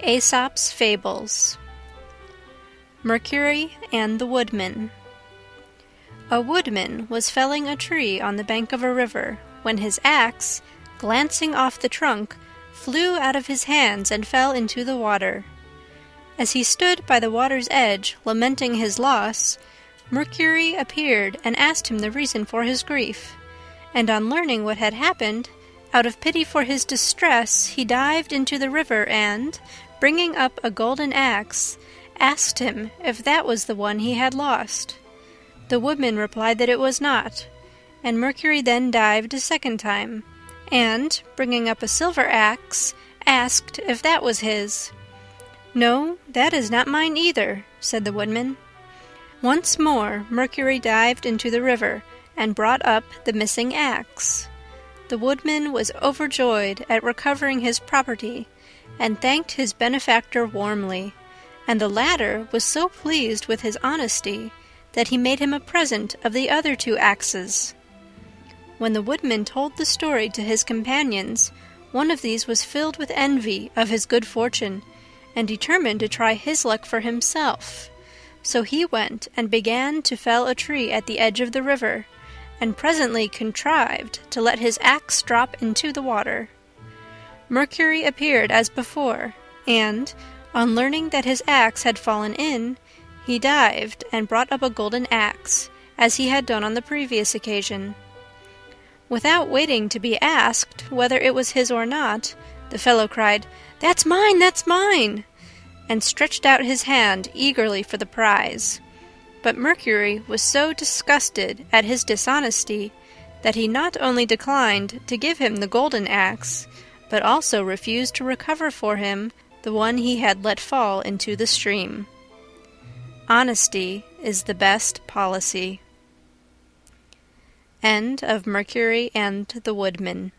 Aesop's Fables Mercury and the Woodman A woodman was felling a tree on the bank of a river when his axe, glancing off the trunk, flew out of his hands and fell into the water. As he stood by the water's edge lamenting his loss, Mercury appeared and asked him the reason for his grief, and on learning what had happened, out of pity for his distress he dived into the river and, bringing up a golden axe, asked him if that was the one he had lost. The woodman replied that it was not, and Mercury then dived a second time, and, bringing up a silver axe, asked if that was his. "No, that is not mine either," said the woodman. Once more Mercury dived into the river and brought up the missing axe. The woodman was overjoyed at recovering his property, and thanked his benefactor warmly, and the latter was so pleased with his honesty that he made him a present of the other two axes. When the woodman told the story to his companions, one of these was filled with envy of his good fortune, and determined to try his luck for himself. So he went and began to fell a tree at the edge of the river, and presently contrived to let his axe drop into the water. Mercury appeared as before, and, on learning that his axe had fallen in, he dived and brought up a golden axe, as he had done on the previous occasion. Without waiting to be asked whether it was his or not, the fellow cried, "That's mine! That's mine!" and stretched out his hand eagerly for the prize. But Mercury was so disgusted at his dishonesty that he not only declined to give him the golden axe, but also refused to recover for him the one he had let fall into the stream. Honesty is the best policy. End of Mercury and the Woodman.